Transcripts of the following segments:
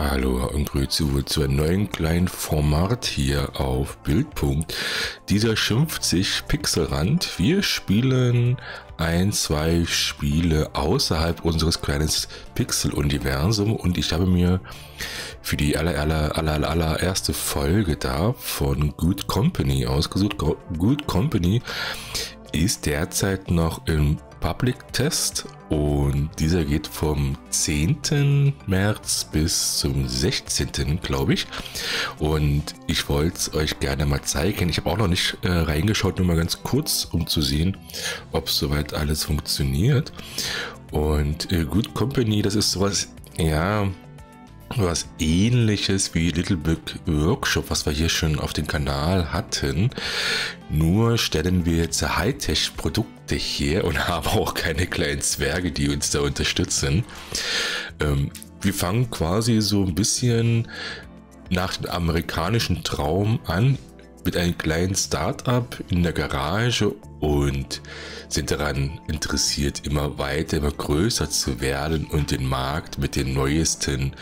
Hallo und Grüße zu einem neuen kleinen Format hier auf Bildpunkt. Dieser schimpft sich Pixelrand. Wir spielen ein, zwei Spiele außerhalb unseres kleinen Pixel-Universum und ich habe mir für die aller, aller, aller, allererste Folge da von Good Company ausgesucht. Good Company ist derzeit noch im Public Test und dieser geht vom 10. März bis zum 16. glaube ich. Und ich wollte es euch gerne mal zeigen. Ich habe auch noch nicht äh, reingeschaut, nur mal ganz kurz, um zu sehen, ob soweit alles funktioniert. Und äh, Good Company, das ist sowas, ja, was ähnliches wie Little Big Workshop, was wir hier schon auf dem Kanal hatten. Nur stellen wir jetzt Hightech-Produkte her und haben auch keine kleinen Zwerge, die uns da unterstützen. Ähm, wir fangen quasi so ein bisschen nach dem amerikanischen Traum an mit einem kleinen Startup in der Garage und sind daran interessiert, immer weiter, immer größer zu werden und den Markt mit den neuesten,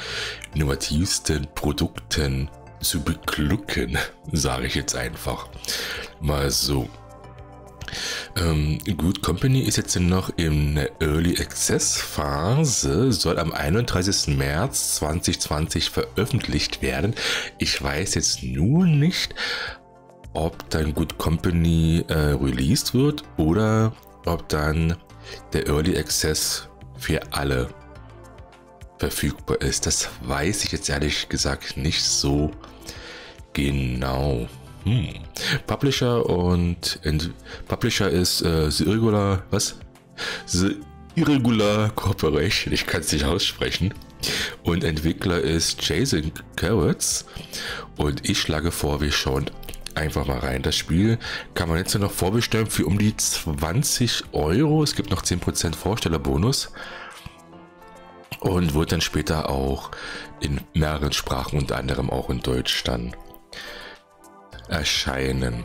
innovativsten Produkten zu beglücken, sage ich jetzt einfach mal so. Ähm, Good Company ist jetzt noch in der Early Access Phase, soll am 31. März 2020 veröffentlicht werden. Ich weiß jetzt nur nicht, ob dann Good Company äh, released wird oder ob dann der Early Access für alle verfügbar ist. Das weiß ich jetzt ehrlich gesagt nicht so genau. Hm. Publisher und Ent Publisher ist äh, The Irregular, was? The Irregular Corporation, ich kann es nicht aussprechen. Und Entwickler ist Jason Carrots. Und ich schlage vor, wir schauen einfach mal rein. Das Spiel kann man jetzt noch vorbestellen für um die 20 Euro. Es gibt noch 10% Vorstellerbonus. Und wird dann später auch in mehreren Sprachen, unter anderem auch in Deutsch dann erscheinen.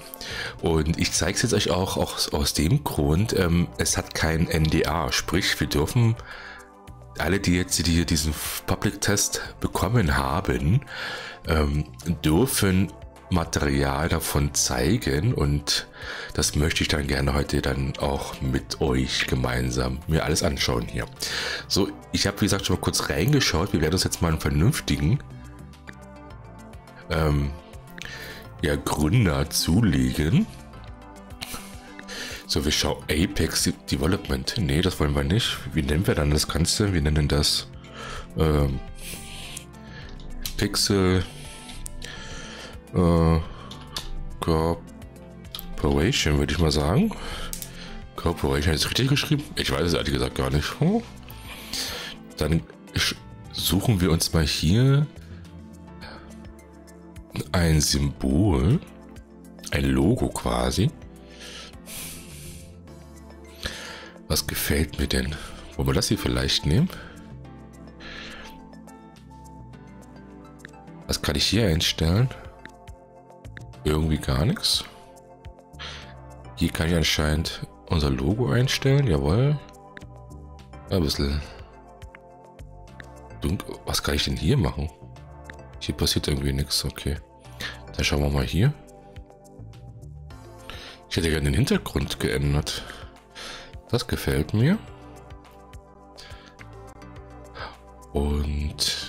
Und ich zeige es jetzt euch auch, auch aus dem Grund, ähm, es hat kein NDA, sprich wir dürfen alle, die jetzt die diesen Public Test bekommen haben, ähm, dürfen Material davon zeigen und das möchte ich dann gerne heute dann auch mit euch gemeinsam mir alles anschauen hier. So, ich habe wie gesagt schon mal kurz reingeschaut. Wir werden uns jetzt mal einen vernünftigen ähm, ja, Gründer zulegen. So, wir schauen Apex Development. Nee, das wollen wir nicht. Wie nennen wir dann das Ganze? Wir nennen das ähm, Pixel äh, Corporation, würde ich mal sagen. Corporation ist richtig geschrieben? Ich weiß es ehrlich gesagt gar nicht. Hm? Dann suchen wir uns mal hier ein Symbol, ein Logo quasi. Was gefällt mir denn? Wollen wir das hier vielleicht nehmen? Was kann ich hier einstellen? Irgendwie gar nichts. Hier kann ich anscheinend unser Logo einstellen, jawohl. Ein bisschen dunkel. Was kann ich denn hier machen? Hier passiert irgendwie nichts, okay. Dann schauen wir mal hier. Ich hätte gerne den Hintergrund geändert. Das gefällt mir. Und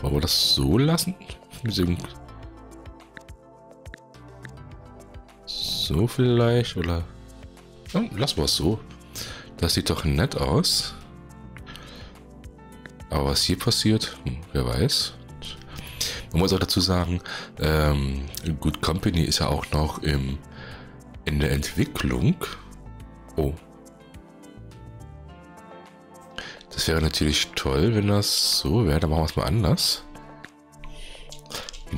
wollen wir das so lassen? Sync. So vielleicht oder... Lassen wir es so. Das sieht doch nett aus. Aber was hier passiert, hm, wer weiß. Man muss auch dazu sagen, ähm, Good Company ist ja auch noch im, in der Entwicklung. Oh. Das wäre natürlich toll, wenn das so wäre. Dann machen wir es mal anders.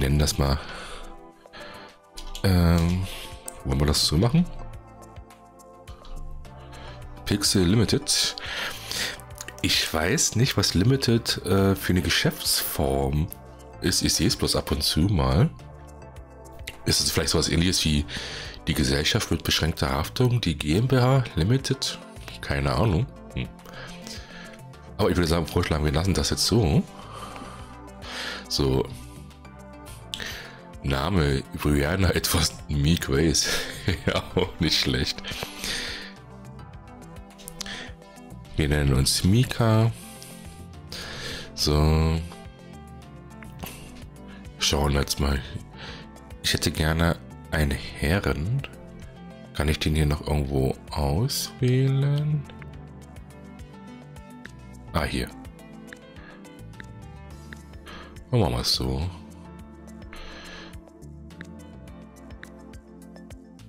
Nennen das mal. Ähm, wollen wir das so machen? Pixel Limited. Ich weiß nicht, was Limited äh, für eine Geschäftsform ist. Ich sehe es bloß ab und zu mal. Ist es vielleicht so was ähnliches wie die Gesellschaft mit beschränkter Haftung, die GmbH Limited? Keine Ahnung. Hm. Aber ich würde sagen, vorschlagen, wir lassen das jetzt so. So. Name Brianna etwas Meek Ways. ja, auch nicht schlecht. Wir nennen uns Mika. So. Schauen wir jetzt mal. Ich hätte gerne einen Herren. Kann ich den hier noch irgendwo auswählen? Ah, hier. Machen wir mal so.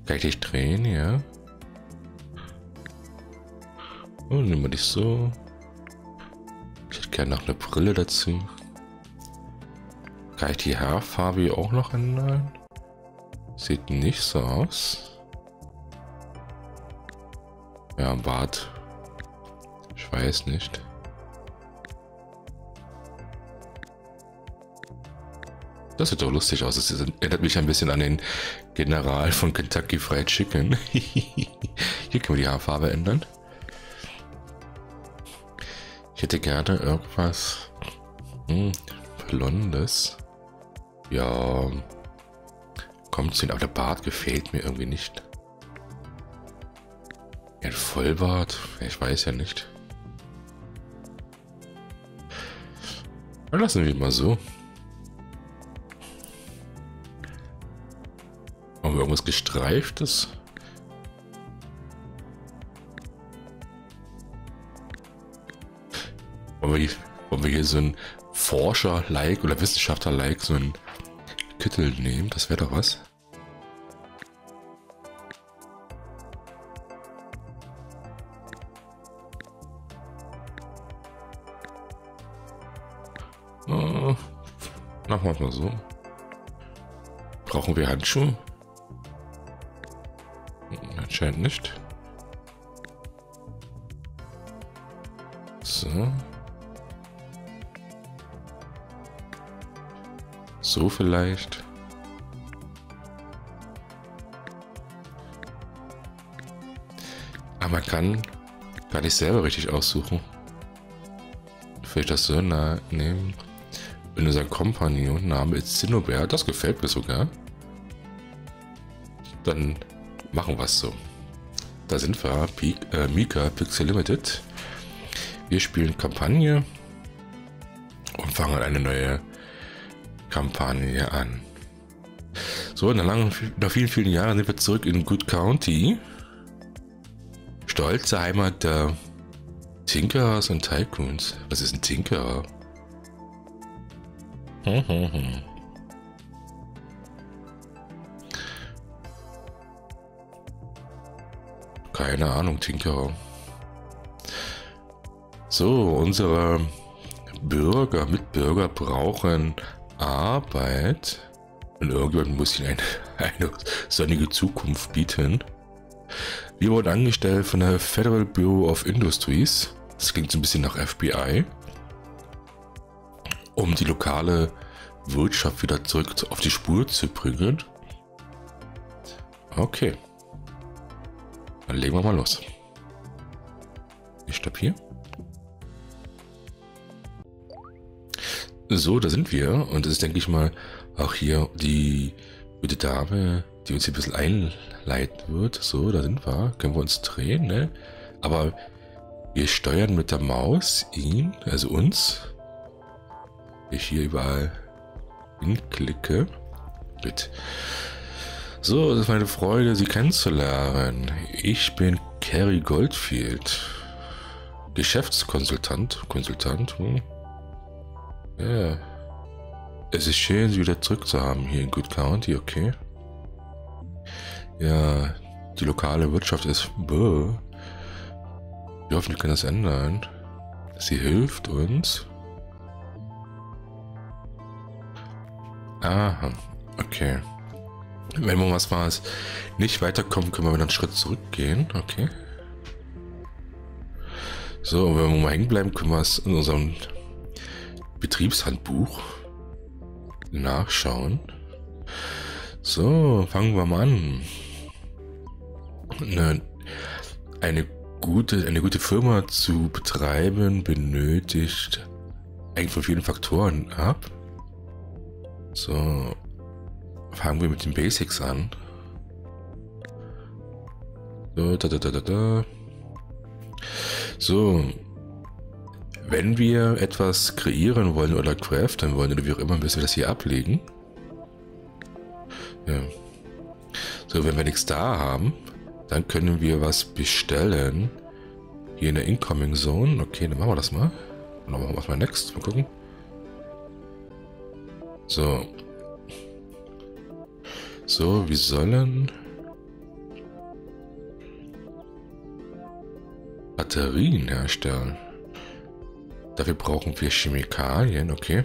Kann ich dich drehen, ja? Und nehmen wir dich so. Ich hätte gerne noch eine Brille dazu. Kann ich die Haarfarbe auch noch ändern? Sieht nicht so aus. Ja, Bart. Ich weiß nicht. Das sieht doch lustig aus. Das erinnert mich ein bisschen an den General von Kentucky Fried Chicken. Hier können wir die Haarfarbe ändern. Ich hätte gerne irgendwas hm, Blondes. Ja, kommt hin, aber der Bart gefällt mir irgendwie nicht. Ein Vollbart? Ich weiß ja nicht. Dann lassen wir ihn mal so. Irgendwas gestreiftes? Wollen wir, hier, wollen wir hier so ein Forscher-like oder Wissenschaftler-like so ein Kittel nehmen? Das wäre doch was. Machen wir mal so. Brauchen wir Handschuhe? Anscheinend nicht. So. So vielleicht. Aber man kann gar nicht selber richtig aussuchen. Vielleicht das so nehmen. In unser Kompagnon Name ist Zinnober. Das gefällt mir sogar. Dann machen wir es so. Da sind wir. P äh, Mika Pixel Limited. Wir spielen Kampagne und fangen eine neue Kampagne an. So, nach, langen, nach vielen, vielen Jahren sind wir zurück in Good County. Stolze Heimat der Tinkerers und Tycoons. Was ist ein Tinkerer? Hm, hm, hm. Keine Ahnung, Tinkerer. So, unsere Bürger, Mitbürger brauchen Arbeit. Und irgendjemand muss ihnen eine, eine sonnige Zukunft bieten. Wir wurden angestellt von der Federal Bureau of Industries. Das klingt so ein bisschen nach FBI. Um die lokale Wirtschaft wieder zurück auf die Spur zu bringen. Okay. Dann legen wir mal los. Ich stopp hier. So, da sind wir. Und das ist, denke ich mal, auch hier die gute Dame, die uns hier ein bisschen einleiten wird. So, da sind wir. Können wir uns drehen, ne? Aber wir steuern mit der Maus ihn, also uns. Ich hier überall hinklicke. Gut. So, es ist meine Freude, Sie kennenzulernen. Ich bin Carrie Goldfield. Geschäftskonsultant. Konsultant. Hm. Ja. Es ist schön, Sie wieder zurück zu haben hier in Good County, okay. Ja, die lokale Wirtschaft ist... Bäh. Wir hoffen, wir können das ändern. Sie hilft uns. Aha, okay. Wenn wir was war, nicht weiterkommen, können wir wieder einen Schritt zurückgehen. Okay. So, wenn wir mal hängen bleiben, können wir es in unserem Betriebshandbuch nachschauen. So, fangen wir mal an. Eine, eine gute, eine gute Firma zu betreiben benötigt hängt von vielen Faktoren ab. So, fangen wir mit den Basics an. So, da, da, da, da, da. So, wenn wir etwas kreieren wollen oder craften wollen oder wie auch immer, müssen wir das hier ablegen. Ja. So, wenn wir nichts da haben, dann können wir was bestellen. Hier in der Incoming Zone. Okay, dann machen wir das mal. Dann machen wir mal next. Mal gucken. So. So, wir sollen Batterien herstellen. Dafür brauchen wir Chemikalien, okay.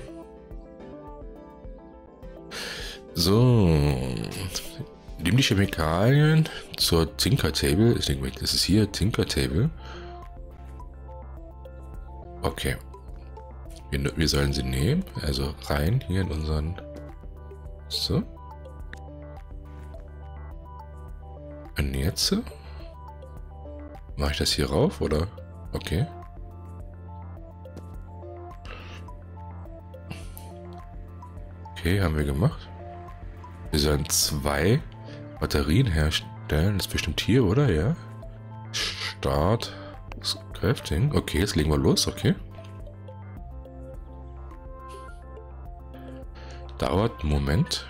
So. Nimm die Chemikalien zur Tinker Table. Ich denke, das ist hier Tinker Table. Okay. Wir, wir sollen sie nehmen. Also rein hier in unseren... So. Und jetzt? Mache ich das hier rauf, oder? Okay. Okay, haben wir gemacht. Wir sollen zwei Batterien herstellen. Das ist bestimmt hier, oder? Ja. Start. Crafting. Okay, jetzt legen wir los. Okay. Dauert Moment.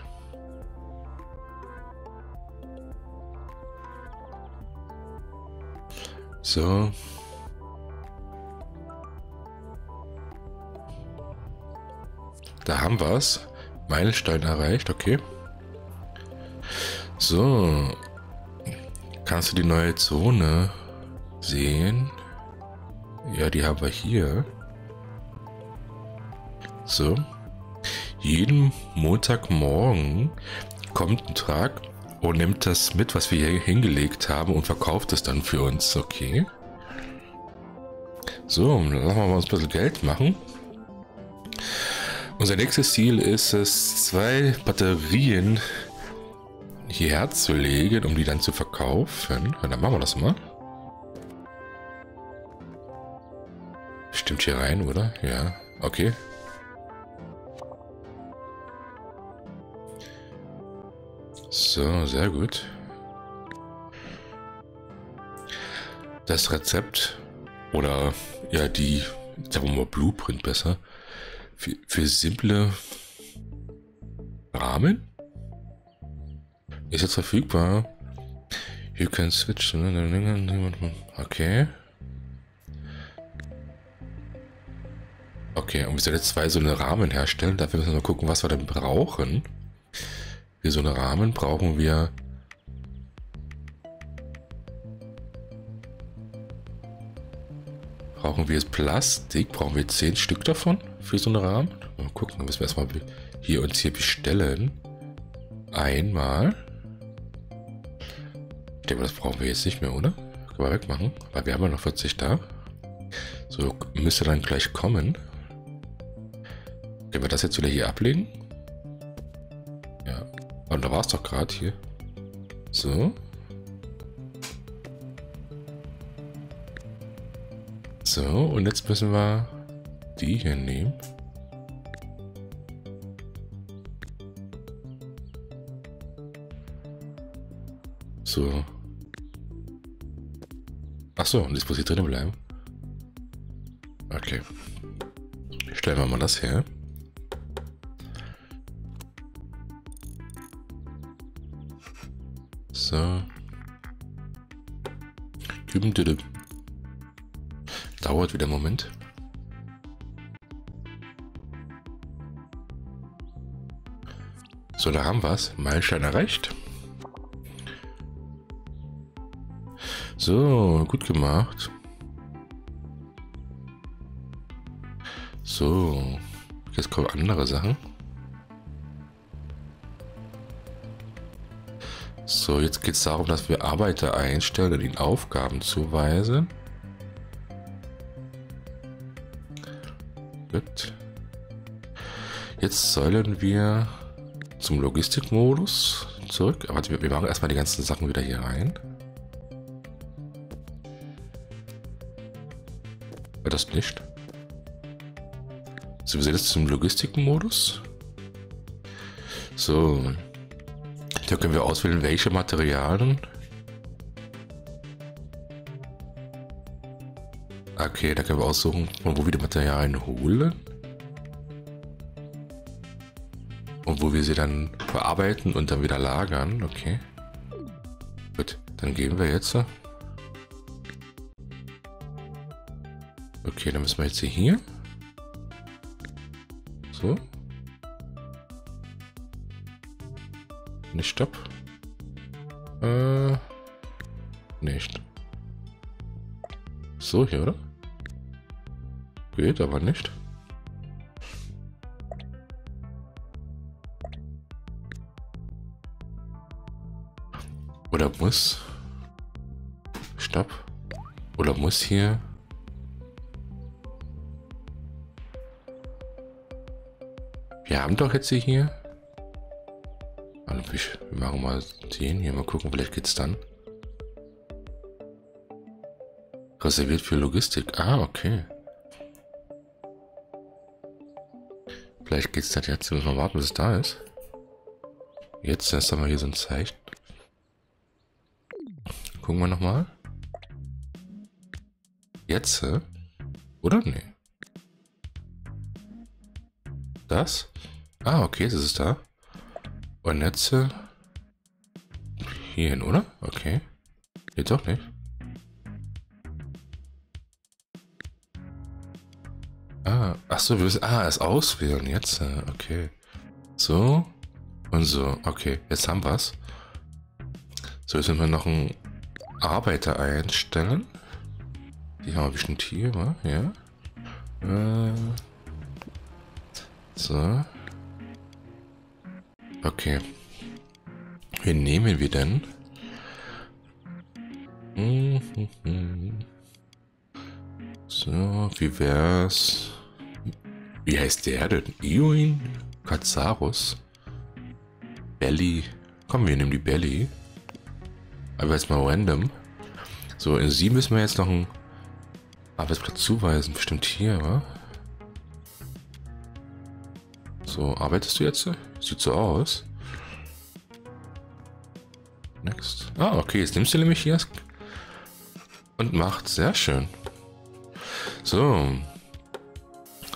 So. Da haben wir es. Meilenstein erreicht, okay. So. Kannst du die neue Zone sehen? Ja, die haben wir hier. So. Jeden Montagmorgen kommt ein Tag und nimmt das mit, was wir hier hingelegt haben und verkauft es dann für uns. Okay. So, dann lassen wir mal uns ein bisschen Geld machen. Unser nächstes Ziel ist es, zwei Batterien hierher zu legen, um die dann zu verkaufen. Und dann machen wir das mal. Stimmt hier rein, oder? Ja, okay. So, sehr gut. Das Rezept oder ja die, sagen wir mal Blueprint besser, für, für simple Rahmen ist jetzt verfügbar. You can switch. Okay. Okay, und wir sollen jetzt zwei so eine Rahmen herstellen. Dafür müssen wir mal gucken, was wir denn brauchen. Für so eine Rahmen brauchen wir Brauchen wir Plastik? Brauchen wir 10 Stück davon für so einen Rahmen? Mal gucken, müssen wir erstmal hier uns hier bestellen. Einmal. Das brauchen wir jetzt nicht mehr, oder? Können wir wegmachen, weil wir haben ja noch 40 da. So, müsste dann gleich kommen. Können wir das jetzt wieder hier ablegen? Und da war es doch gerade hier. So. So, und jetzt müssen wir die hier nehmen. So. Achso, und das muss hier drinnen bleiben. Okay. Stellen wir mal das her. So. Dauert wieder einen Moment. So, da haben wir es. Meilenstein erreicht. So, gut gemacht. So, jetzt kommen andere Sachen. So, jetzt geht es darum, dass wir Arbeiter einstellen und ihnen Aufgaben zuweisen. Gut. Jetzt sollen wir zum Logistikmodus zurück. Aber wir machen erstmal die ganzen Sachen wieder hier rein. Das nicht? So, wir sehen jetzt zum Logistikmodus. So. Da können wir auswählen, welche Materialien. Okay, da können wir aussuchen, von wo wir die Materialien holen. Und wo wir sie dann verarbeiten und dann wieder lagern. Okay. Gut, dann gehen wir jetzt. Okay, dann müssen wir jetzt hier. So. Nicht Stopp. Äh. Nicht. So hier, oder? Geht aber nicht. Oder muss. Stopp. Oder muss hier. Wir haben doch jetzt hier. Wir machen mal den hier, mal gucken, vielleicht geht's dann. Reserviert für Logistik. Ah, okay. Vielleicht geht's dann jetzt. Müssen wir warten, bis es da ist. Jetzt erst einmal hier so ein Zeichen. Gucken wir nochmal. Jetzt? Oder? Nee. Das? Ah, okay, das ist da. Und jetzt äh, hierhin, oder? Okay. Geht doch nicht. Ah, achso, wir müssen. Ah, es auswählen jetzt. Äh, okay. So. Und so. Okay, jetzt haben wir's. So, jetzt müssen wir noch einen Arbeiter einstellen. Die haben wir bestimmt hier, wa? Ja. Äh, so. Okay. Wen nehmen wir denn? So, wie wär's? Wie heißt der denn? Ewing? Katsarus? Belly? Komm, wir nehmen die Belly. Aber jetzt mal random. So, in sie müssen wir jetzt noch einen Arbeitsplatz zuweisen. Bestimmt hier, wa? So, arbeitest du jetzt? Sieht so aus. Next. Ah, okay, jetzt nimmst du nämlich hier und macht. Sehr schön. So.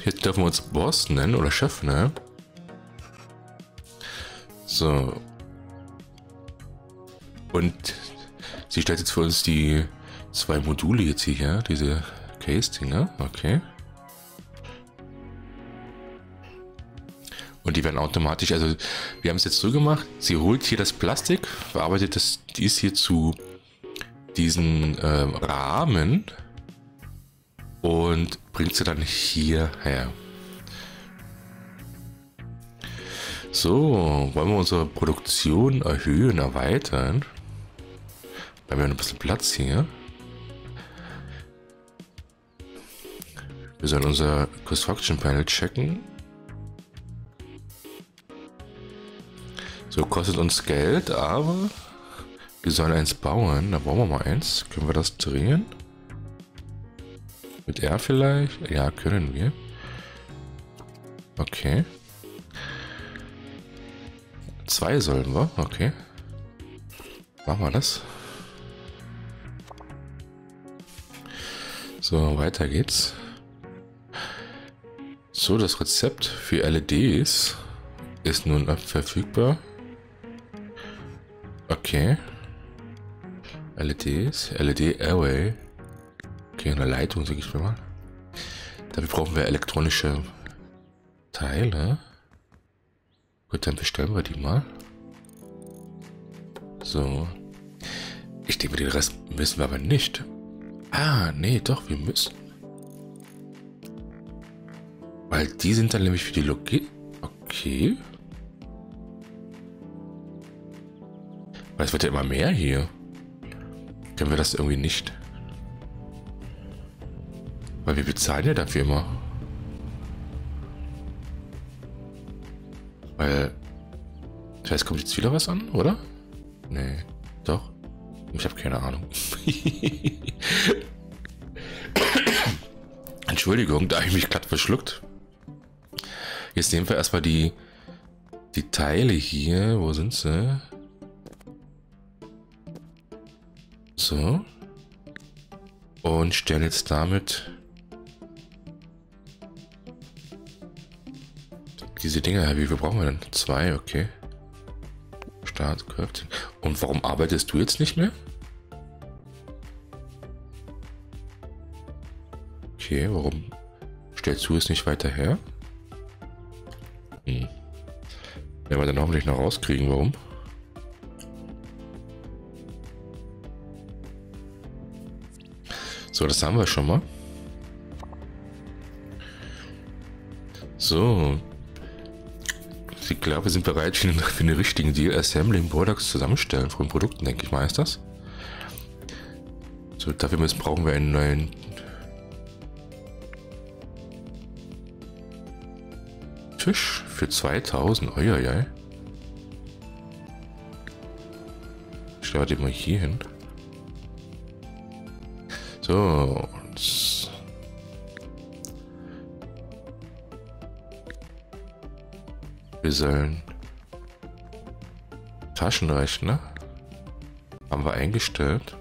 Jetzt dürfen wir uns Boss nennen oder Chef, ne? So. Und sie stellt jetzt für uns die zwei Module jetzt hier, diese Case-Dinger. Okay. Und die werden automatisch, also wir haben es jetzt so gemacht, sie holt hier das Plastik, verarbeitet das, dies hier zu diesen äh, Rahmen und bringt sie dann hierher. So, wollen wir unsere Produktion erhöhen, erweitern? Wir haben ein bisschen Platz hier. Wir sollen unser Construction Panel checken. So, kostet uns Geld, aber wir sollen eins bauen. Da brauchen wir mal eins. Können wir das drehen? Mit R vielleicht? Ja, können wir. Okay. Zwei sollen wir. Okay. Machen wir das. So, weiter geht's. So, das Rezept für LEDs ist nun verfügbar. Okay. LEDs, LED Airway. Okay, eine Leitung, sag ich mal. Dafür brauchen wir elektronische Teile. Gut, dann bestellen wir die mal. So. Ich denke, den Rest müssen wir aber nicht. Ah, nee, doch, wir müssen. Weil die sind dann nämlich für die Logik. Okay. Weil es wird ja immer mehr hier. Können wir das irgendwie nicht? Weil wir bezahlen ja dafür immer. Weil... Das heißt, kommt jetzt wieder was an, oder? Nee. Doch. Ich habe keine Ahnung. Entschuldigung, da habe ich mich glatt verschluckt. Jetzt nehmen wir erstmal die, die Teile hier. Wo sind sie? So. Und stellen jetzt damit diese Dinger. Wie viel brauchen wir denn? Zwei, okay. Start, Crafting. Und warum arbeitest du jetzt nicht mehr? Okay, warum stellst du es nicht weiter her? Hm. Werden wir dann hoffentlich noch rauskriegen, warum. So, das haben wir schon mal. So. Ich glaube, wir sind bereit für den, richtigen Deal. Assembling Products zusammenstellen von Produkten, denke ich mal, ist das. So, dafür müssen, brauchen wir einen neuen Tisch für 2000. Uiuiui. Stell den mal hier hin. So. Wir sollen Taschenrechner haben wir eingestellt.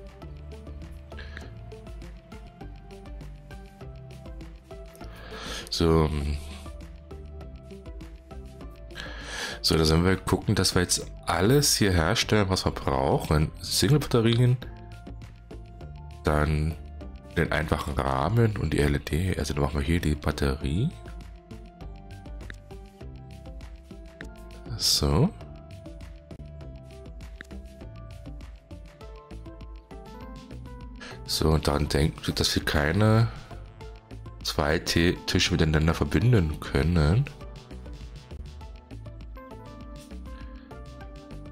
So, So, da sollen wir gucken, dass wir jetzt alles hier herstellen, was wir brauchen. Single-Batterien, dann den einfachen Rahmen und die LED. Also dann machen wir hier die Batterie. So. So, und dann denkt, dass wir keine zwei Tische miteinander verbinden können.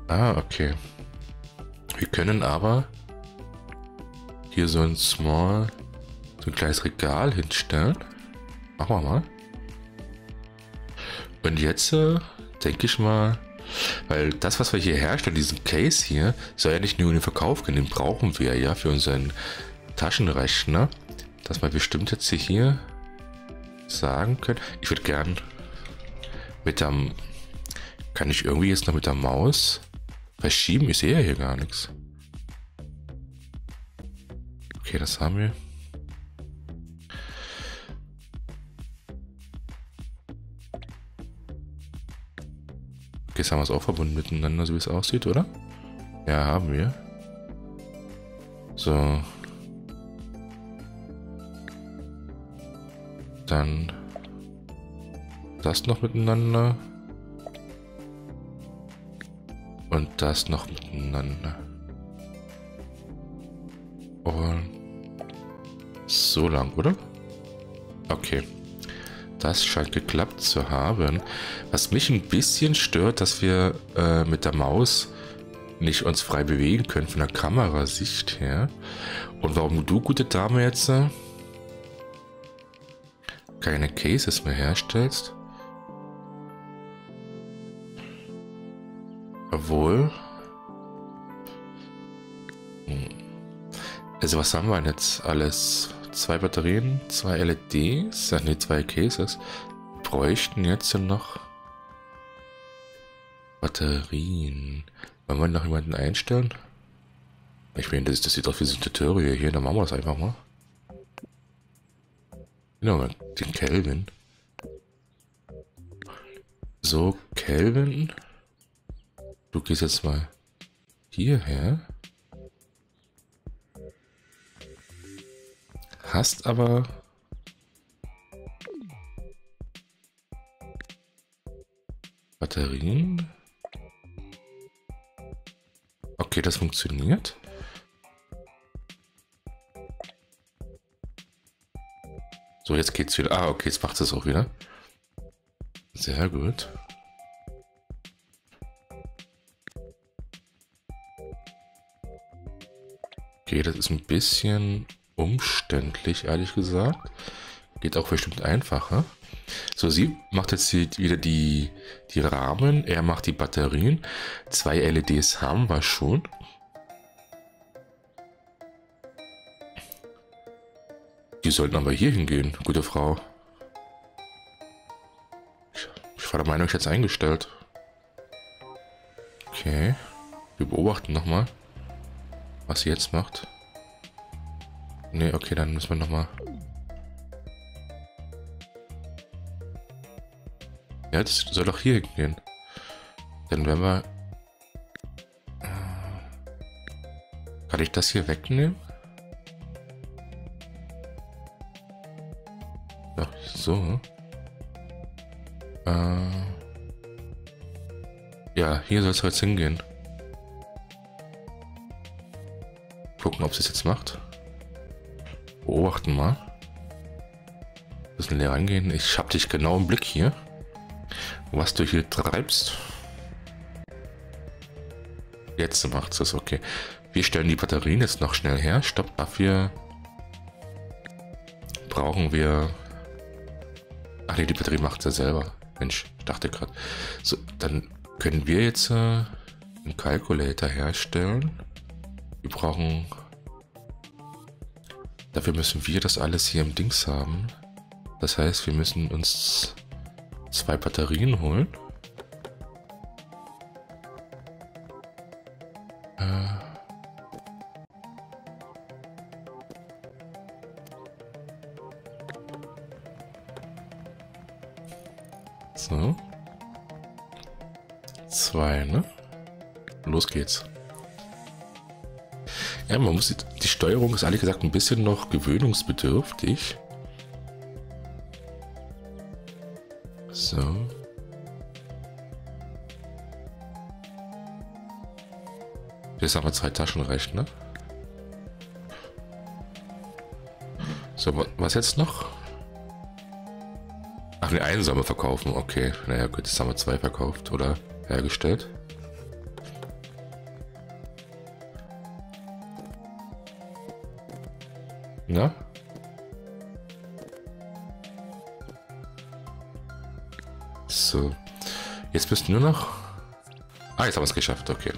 Ah, okay. Wir können aber hier so ein Small, so ein kleines Regal hinstellen. Machen wir mal. Und jetzt äh, denke ich mal, weil das, was wir hier herstellen, diesen Case hier, soll ja nicht nur in den Verkauf gehen, den brauchen wir ja für unseren Taschenrechner, dass wir bestimmt jetzt hier sagen können. Ich würde gern mit der, kann ich irgendwie jetzt noch mit der Maus Verschieben? Ich sehe ja hier gar nichts. Okay, das haben wir. Okay, jetzt haben wir es auch verbunden miteinander, so wie es aussieht, oder? Ja, haben wir. So. Dann das noch miteinander. Und das noch miteinander. So lang, oder? Okay. Das scheint geklappt zu haben. Was mich ein bisschen stört, dass wir äh, mit der Maus nicht uns frei bewegen können von der Kamerasicht her. Und warum du, gute Dame, jetzt äh, keine Cases mehr herstellst. Obwohl. Hm. Also was haben wir jetzt alles? Zwei Batterien, zwei LEDs, ach nee, zwei Cases. Wir bräuchten jetzt noch Batterien. Wollen wir noch jemanden einstellen? Ich meine, das, das sieht doch wie so ein Tutorial hier, dann machen wir das einfach mal. Genau, den Kelvin. So, Kelvin. Du gehst jetzt mal hierher. Hast aber... Batterien. Okay, das funktioniert. So, jetzt geht's wieder. Ah, okay, jetzt macht es auch wieder. Sehr gut. Okay, das ist ein bisschen umständlich, ehrlich gesagt. Geht auch bestimmt einfacher. So, sie macht jetzt wieder die, die Rahmen, er macht die Batterien. Zwei LEDs haben wir schon. Die sollten aber hier hingehen, gute Frau. Ich, ich war der Meinung, ich hätte es eingestellt. Okay. Wir beobachten nochmal, was sie jetzt macht. Ne, okay, dann müssen wir nochmal... Ja, das soll doch hier hingehen. Dann werden wir... Kann ich das hier wegnehmen? Ja, so. Äh... Ja, hier soll es jetzt hingehen. Gucken, ob es jetzt macht. Beobachten mal. Müssen leer rangehen. Ich hab dich genau im Blick hier. Was du hier treibst. Jetzt macht es okay. Wir stellen die Batterien jetzt noch schnell her. Stopp, dafür brauchen wir... Ach nee, die Batterie macht ja selber. Mensch, ich dachte gerade. So, dann können wir jetzt äh, einen Calculator herstellen. Wir brauchen... Dafür müssen wir das alles hier im Dings haben. Das heißt, wir müssen uns zwei Batterien holen. Äh. So. Zwei, ne? Los geht's. Ja, man muss die, Steuerung ist ehrlich gesagt ein bisschen noch gewöhnungsbedürftig. So. Jetzt haben wir zwei Taschen recht, ne? So, was jetzt noch? Ach, ne, einen sollen wir verkaufen. Okay, naja gut, jetzt haben wir zwei verkauft oder hergestellt. Na? So. Jetzt bist du nur noch... Ah, jetzt haben wir es geschafft, okay.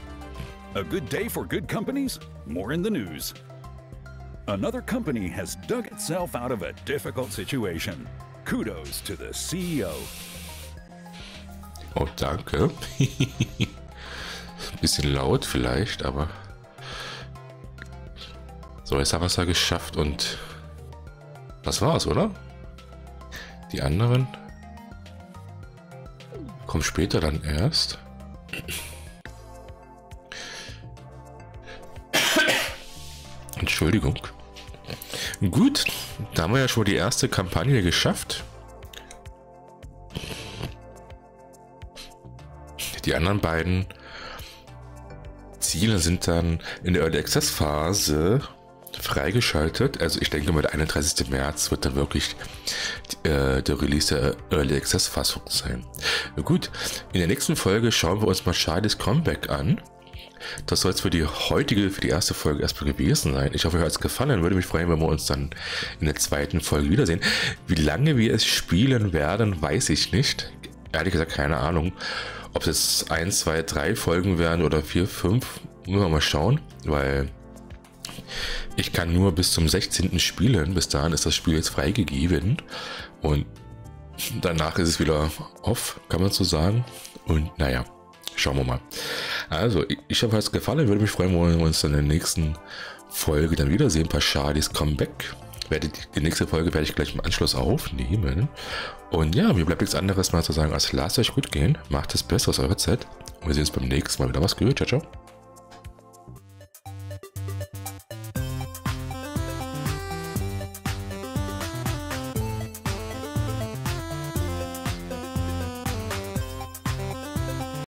A good day for good companies? More in the news. Another company has dug itself out of a difficult situation. Kudos to the CEO. Oh, danke. Bisschen laut vielleicht, aber... So, jetzt haben wir es ja geschafft und... Das war's, oder? Die anderen... Kommen später dann erst. Entschuldigung. Gut, da haben wir ja schon die erste Kampagne geschafft. Die anderen beiden Ziele sind dann in der Early Access Phase freigeschaltet. Also ich denke mal, der 31. März wird dann wirklich äh, der Release der Early Access Fassung sein. Gut, in der nächsten Folge schauen wir uns mal Charlies Comeback an. Das soll es für die heutige, für die erste Folge erstmal gewesen sein. Ich hoffe, euch hat es gefallen. Würde mich freuen, wenn wir uns dann in der zweiten Folge wiedersehen. Wie lange wir es spielen werden, weiß ich nicht. Ehrlich gesagt, keine Ahnung. Ob es ein, zwei, drei Folgen werden oder vier, fünf, müssen wir mal schauen, weil ich kann nur bis zum 16. spielen. Bis dahin ist das Spiel jetzt freigegeben. Und danach ist es wieder off, kann man so sagen. Und naja, schauen wir mal. Also, ich hoffe, es gefallen. Würde mich freuen, wenn wir uns dann in der nächsten Folge dann wiedersehen. Bei Charlies Comeback. Werde die nächste Folge werde ich gleich im Anschluss aufnehmen. Und ja, mir bleibt nichts anderes mal zu sagen, als lasst euch gut gehen, macht es besser aus eurer Zeit. Und wir sehen uns beim nächsten Mal wieder. Was gehört, ciao, ciao.